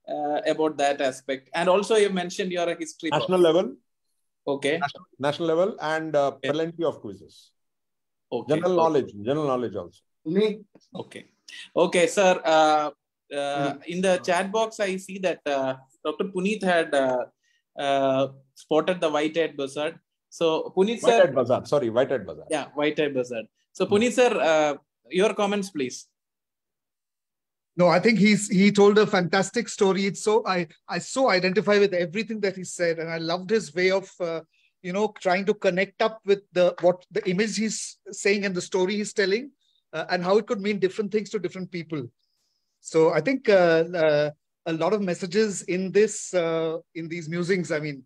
Speaker 5: uh, about that aspect. And also, you mentioned you're a history. buff.
Speaker 6: National level,
Speaker 5: Okay.
Speaker 6: national, national level, and uh,
Speaker 5: Yeah.
Speaker 6: plenty of quizzes.
Speaker 5: Okay.
Speaker 6: General knowledge, general knowledge also.
Speaker 3: Me,
Speaker 5: Okay. Okay, sir. Uh, uh, in the chat box, I see that uh, Dr. Puneet had uh, uh, spotted the white-eyed buzzard. So, Puneet sir,
Speaker 6: White-eyed bazaar. Sorry, white-eyed buzzard.
Speaker 5: yeah, white-eyed buzzard. So,
Speaker 6: Hmm.
Speaker 5: Puneet sir, uh, your comments, please.
Speaker 7: No, I think he's he told a fantastic story. It's so I I so identify with everything that he said, and I loved his way of uh, you know trying to connect up with the what the image he's saying and the story he's telling, uh, and how it could mean different things to different people. So I think uh, uh, a lot of messages in this uh, in these musings. I mean,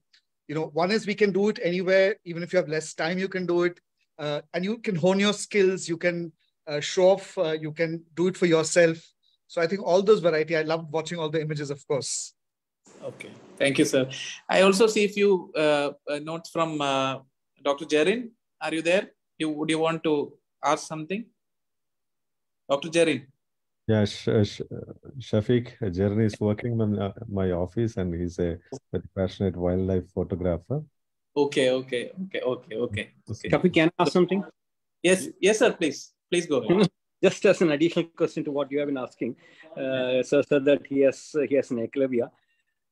Speaker 7: you know, one is we can do it anywhere, even if you have less time, you can do it, uh, and you can hone your skills. You can uh, show off. Uh, you can do it for yourself. So I think all those variety. I loved watching all the images, of course.
Speaker 5: Okay. Thank you, sir. I also see a few uh, uh, notes from Dr. Jarin. Are you there? You, would you want to ask something? Dr. Jarin.
Speaker 2: Yeah, Sh- Sh- Shafiq Jerry is working in uh, my office and he's a very passionate wildlife photographer.
Speaker 5: Okay, okay, okay, okay, okay. okay.
Speaker 8: Shafi, can I ask something?
Speaker 5: Yes, yes, sir. Please, please go ahead.
Speaker 8: Just as an additional question to what you have been asking, uh, sir said that he has he has an Ekalavya,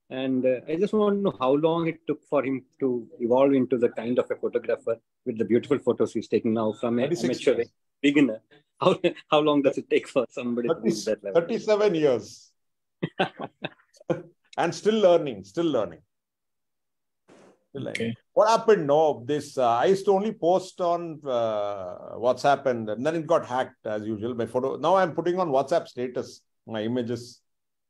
Speaker 8: and uh, I just want to know how long it took for him to evolve into the kind of a photographer with the beautiful photos he's taking now from a
Speaker 6: 36
Speaker 8: amateur beginner. How how long does it take for somebody to reach that level?
Speaker 6: 37 years. and still learning, still learning. Still learning.
Speaker 5: Okay.
Speaker 6: What happened? No, this uh, I used to only post on uh, WhatsApp, and, and then it got hacked as usual. My photo. Now I'm putting on WhatsApp status my images,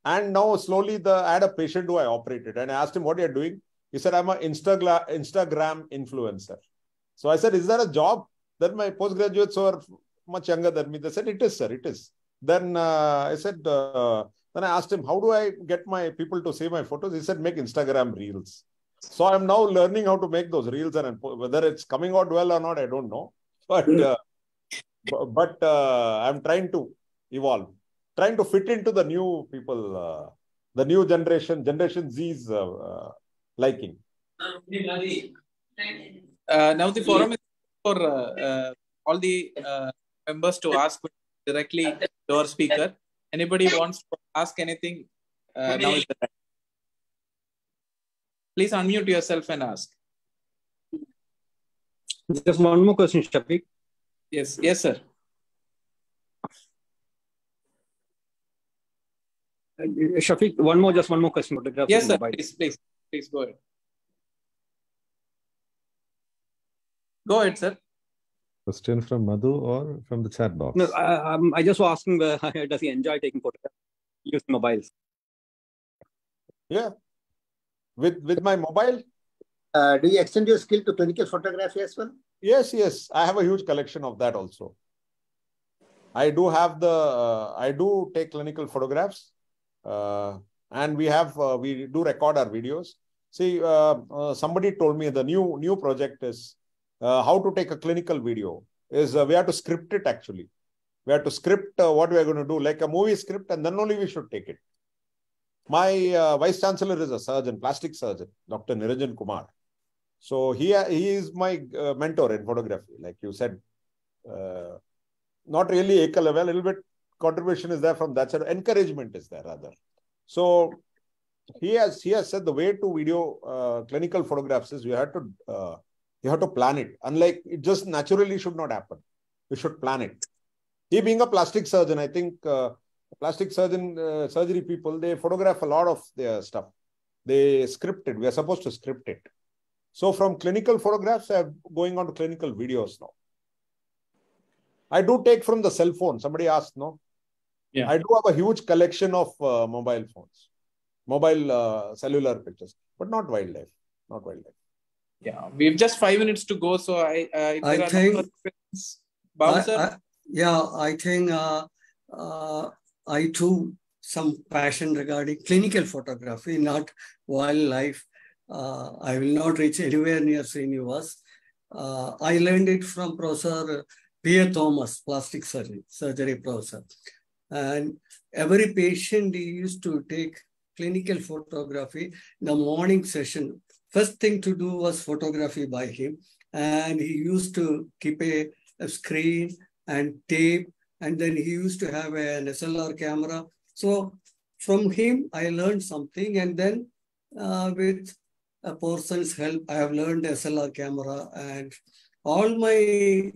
Speaker 6: and now slowly the I had a patient who I operated, and I asked him what you're doing. He said I'm an Instagram Instagram influencer. So I said, is that a job? Then my postgraduates were much younger than me. They said, it is, sir, it is. Then uh, I said, uh, then I asked him, how do I get my people to see my photos? He said, make Instagram reels. So I'm now learning how to make those reels, and whether it's coming out well or not, I don't know. But uh, but uh, I'm trying to evolve, trying to fit into the new people, uh, the new generation, Generation Z's uh, uh, liking.
Speaker 5: Uh, now the forum is for uh, uh, all the uh, members to ask directly to our speaker. Anybody wants to ask anything, uh, now is the time. Please unmute yourself and ask.
Speaker 8: Just one more question, Shafiq.
Speaker 5: Yes, yes, sir.
Speaker 8: Shafiq, one more, just one more question.
Speaker 5: Yes, sir. Please, please, please go ahead. Go ahead, sir.
Speaker 2: Question from Madhu or from the chat box?
Speaker 8: No, I, I'm- I just was asking, uh, does he enjoy taking photographs using mobiles?
Speaker 6: Yeah. With with my mobile?
Speaker 9: Uh, do you extend your skill to clinical photography as well?
Speaker 6: Yes, yes. I have a huge collection of that also. I do have the, uh, I do take clinical photographs. Uh, and we have, uh, we do record our videos. See, uh, uh, somebody told me the new, new project is uh, how to take a clinical video is uh, we have to script it actually. We have to script uh, what we are going to do, like a movie script, and then only we should take it. My uh, vice chancellor is a surgeon, plastic surgeon, Dr. Niranjan Kumar. So he he is my uh, mentor in photography, like you said. Uh, not really Ekalavya, a little bit contribution is there from that side. Encouragement is there rather. So he has he has said the way to video uh, clinical photographs is you have to uh, you have to plan it. Unlike it just naturally should not happen. You should plan it. He being a plastic surgeon, I think uh, plastic surgeon uh, surgery people they photograph a lot of their stuff. They script it. We are supposed to script it. So from clinical photographs, I'm going on to clinical videos now. I do take from the cell phone. Somebody asked, no?
Speaker 5: Yeah.
Speaker 6: I do have a huge collection of uh, mobile phones, mobile uh, cellular pictures, but not wildlife. Not wildlife.
Speaker 5: Yeah, we've just five minutes to go. So I, uh,
Speaker 3: I
Speaker 5: there are no
Speaker 3: think-
Speaker 5: Babu
Speaker 3: I- I- yeah, I think uh, uh, I too some passion regarding clinical photography, not wildlife. Uh, I will not reach anywhere near Sreenivas. Uh, I learned it from Professor P.A. Thomas, plastic surgery, surgery professor. And every patient he used to take clinical photography in the morning session. First thing to do was photography by him. And he used to keep a, a screen and tape. And then he used to have an SLR camera. So from him, I learned something. And then uh, with a person's help, I have learned SLR camera and all my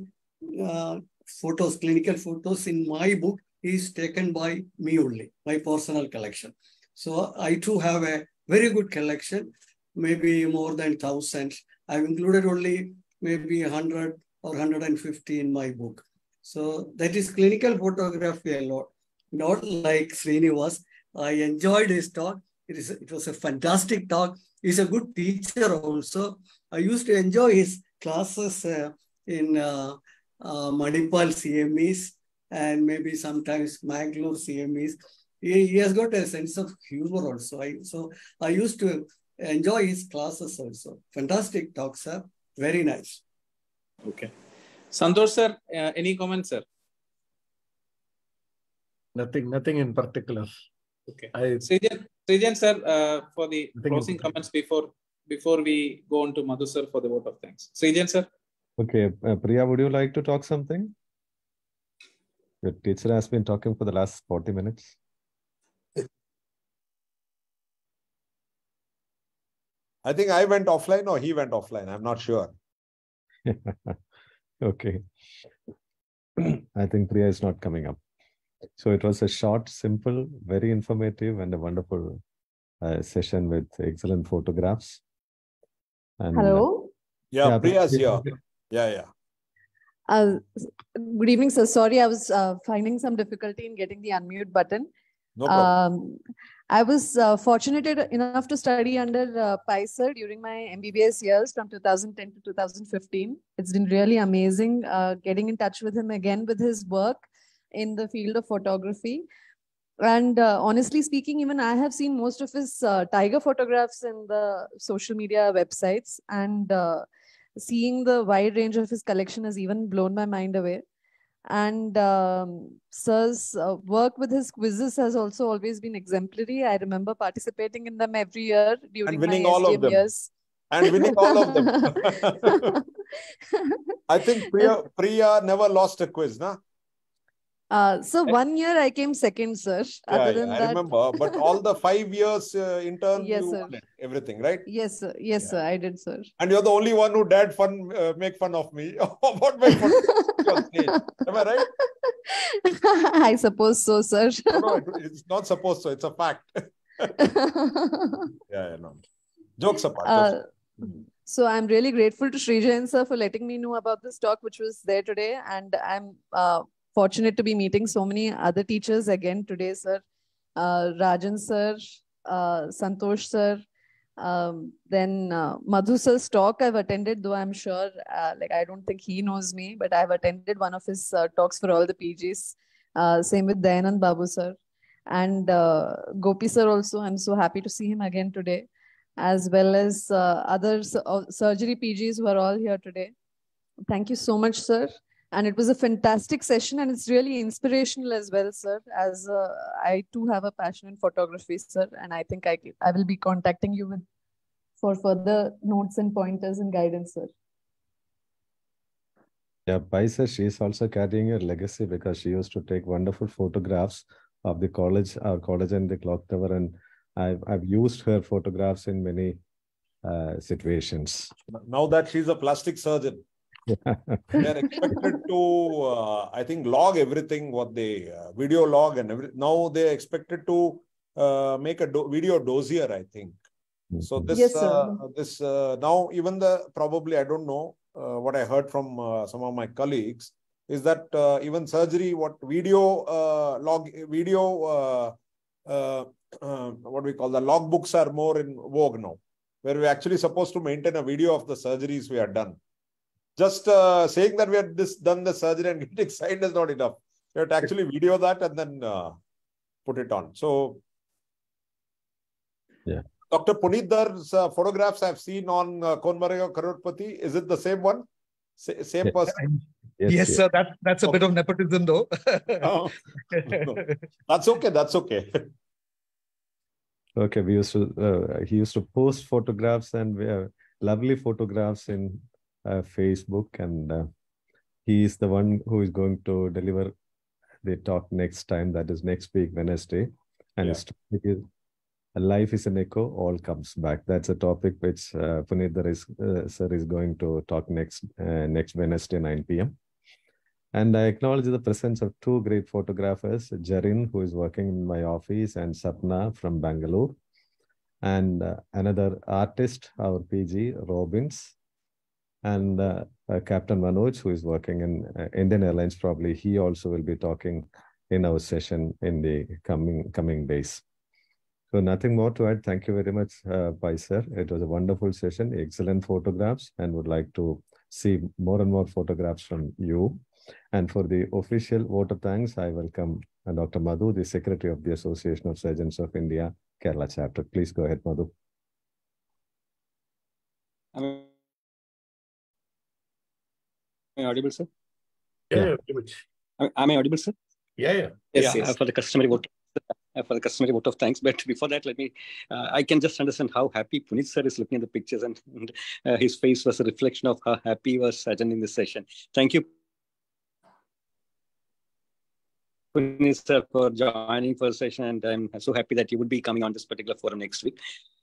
Speaker 3: uh, photos, clinical photos in my book is taken by me only, my personal collection. So I too have a very good collection, maybe more than thousand. I've included only maybe 100 or 150 in my book. So that is clinical photography a lot. Not like Sreenivas. I enjoyed his talk. It, is, it was a fantastic talk. He's a good teacher also. I used to enjoy his classes uh, in uh, uh, Manipal CMEs and maybe sometimes Mangalore CMEs. He, he has got a sense of humor also. I, so I used to enjoy his classes also. Fantastic talk, sir. Very nice.
Speaker 5: Okay. Santosh sir, uh, any comments, sir?
Speaker 1: Nothing, nothing in particular.
Speaker 5: Okay.
Speaker 1: I
Speaker 5: Sreejayan, Sreejayan sir, uh, for the
Speaker 1: Nothing
Speaker 5: closing
Speaker 1: particular.
Speaker 5: comments before before we go on to Madhu sir for the vote of thanks. Sreejayan sir.
Speaker 2: Okay, uh, Priya, would you like to talk something? Your teacher has been talking for the last 40 minutes.
Speaker 6: I think I went offline or he went offline. I'm not sure.
Speaker 2: okay. I think Priya is not coming up. So it was a short, simple, very informative, and a wonderful uh, session with excellent photographs. And, uh,
Speaker 10: Hello.
Speaker 6: Yeah,
Speaker 2: Yeah,
Speaker 6: Priya's here. Yeah, yeah.
Speaker 10: Uh, good evening, sir. Sorry, I was uh, finding some difficulty in getting the unmute button.
Speaker 6: No problem.
Speaker 10: Um, I was uh, fortunate enough to study under uh, during my MBBS years from 2010 to 2015. It's been really amazing uh, getting in touch with him again with his work in the field of photography. And uh, honestly speaking, even I have seen most of his uh, tiger photographs in the social media websites, and uh, seeing the wide range of his collection has even blown my mind away and um, sir's uh, work with his quizzes has also always been exemplary i remember participating in them every year during and
Speaker 6: winning
Speaker 10: my
Speaker 6: all of them.
Speaker 10: years
Speaker 6: and winning all of them. I think Priya, Priya never lost a quiz, na?
Speaker 10: Uh, so one year I came second, sir.
Speaker 6: Yeah,
Speaker 10: Other
Speaker 6: yeah, I
Speaker 10: that,
Speaker 6: remember. But all the five years uh, intern,
Speaker 10: Yes,
Speaker 6: you
Speaker 10: sir.
Speaker 6: it, everything, right?
Speaker 10: yes, sir. Yes, sir. I did, sir.
Speaker 6: And you're the only one who dared fun uh, make fun of me photography on stage. Am I right?
Speaker 10: I suppose so, sir.
Speaker 6: No, no, it's not supposed to. It's a fact. Yeah, yeah, no. Jokes apart. jokes
Speaker 10: Uh, so I'm really grateful to Sreejayan sir for letting me know about this talk, which was there today, and I'm uh, fortunate to be meeting so many other teachers again today, sir. Uh, Rajan sir, uh, Santosh sir, um, then uh, Madhu sir's talk I've attended, though I'm sure, uh, like I don't think he knows me, but I've attended one of his uh, talks for all the PGs. Uh, same with Dayanand Babu sir and uh, Gopi sir also. I'm so happy to see him again today as well as other su- surgery PGs who are all here today. Thank you so much, sir. And it was a fantastic session, and it's really inspirational as well, sir. As uh, I too have a passion in photography, sir, and I think I I will be contacting you with for further notes and pointers and guidance, sir.
Speaker 2: Yeah, Paisa, she's also carrying a legacy because she used to take wonderful photographs of the college, our college and the clock tower. And I've, I've used her photographs in many uh, situations.
Speaker 6: Now that she's a plastic surgeon, they're expected to, uh, I think, log everything what they uh, video log and every. Now they're expected to uh, make a do- video dossier. I think so. This
Speaker 10: Yes,
Speaker 6: uh, this uh, now even the probably I don't know uh, what I heard from uh, some of my colleagues is that uh, even surgery what video uh, log video uh, uh, uh, what we call the log books are more in vogue now where we're actually supposed to maintain a video of the surgeries we have done. Just uh, saying that we have this done the surgery and getting signed is not enough. You have to actually video that and then uh, put it on. So,
Speaker 2: Yeah.
Speaker 6: Dr. Puneet Dar's uh, photographs I've seen on uh, Konmarega Karorpati. Is it the same one? Sa- same
Speaker 2: Yeah.
Speaker 6: person?
Speaker 7: Yes, sir. That, that's a bit of nepotism, though.
Speaker 6: Oh, no. That's okay. That's okay.
Speaker 2: Okay, we used to, uh, he used to post photographs and we have lovely photographs in Facebook. And uh, he is the one who is going to deliver the talk next time, that is next week, Wednesday. And
Speaker 6: Yeah.
Speaker 2: his topic is Life is an Echo, All Comes Back. That's a topic which uh, Puneet is, uh, sir is going to talk next, uh, next Wednesday, 9 p.m. And I acknowledge the presence of two great photographers, Jarin, who is working in my office, and Sapna from Bangalore. And uh, another artist, our PG, Robbins. And uh, uh, Captain Manoj, who is working in uh, Indian Airlines, probably he also will be talking in our session in the coming coming days. So nothing more to add. Thank you very much, uh, sir. It was a wonderful session, excellent photographs, and would like to see more and more photographs from you. And for the official vote of thanks, I welcome uh, Dr. Madhu, the Secretary of the Association of Surgeons of India, Kerala chapter. Please go ahead, Madhu.
Speaker 8: I- am I audible, sir?
Speaker 1: Yeah,
Speaker 2: Yeah.
Speaker 1: yeah, pretty much.
Speaker 8: Am am I audible, sir?
Speaker 1: yeah, yeah.
Speaker 5: Yes,
Speaker 8: yeah,
Speaker 5: yes.
Speaker 8: for the customary vote. uh, For the customary vote of thanks, but before that, let me. Uh, I can just understand how happy Puneet sir is looking at the pictures, and, and uh, his face was a reflection of how happy he was attending this session. Thank you, Puneet sir, for joining for the session, and I'm so happy that you would be coming on this particular forum next week.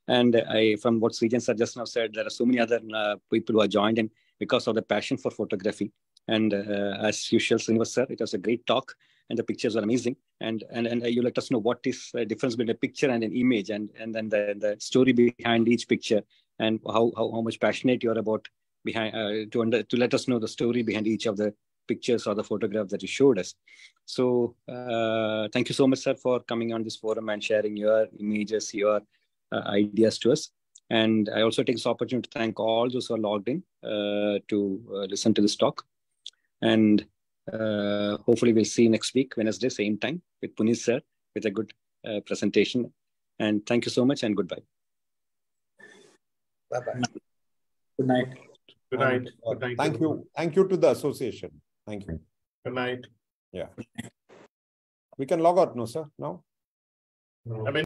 Speaker 8: And I, from what Sreejayan sir just now said, there are so many other uh, people who are joined in because of the passion for photography. And uh, as usual, Sreenivas sir, it was a great talk and the pictures were amazing. And and and you let us know what is the difference between a picture and an image, and and then the, the story behind each picture, and how how, how much passionate you are about behind uh, to under, to let us know the story behind each of the pictures or the photograph that you showed us. So uh, thank you so much, sir, for coming on this forum and sharing your images, your uh, ideas to us. And I also take this opportunity to thank all those who are logged in uh, to uh, listen to this talk. And uh, hopefully we'll see you next week, Wednesday, same time with Puneet sir with a good uh, presentation. And thank you so much and goodbye.
Speaker 9: Bye-bye.
Speaker 5: Good night.
Speaker 1: Good night.
Speaker 6: Uh,
Speaker 1: Good night.
Speaker 6: Thank you. Thank you to the association. Thank you.
Speaker 1: Good night.
Speaker 6: Yeah. We can log out, no, sir, now?
Speaker 1: I mean,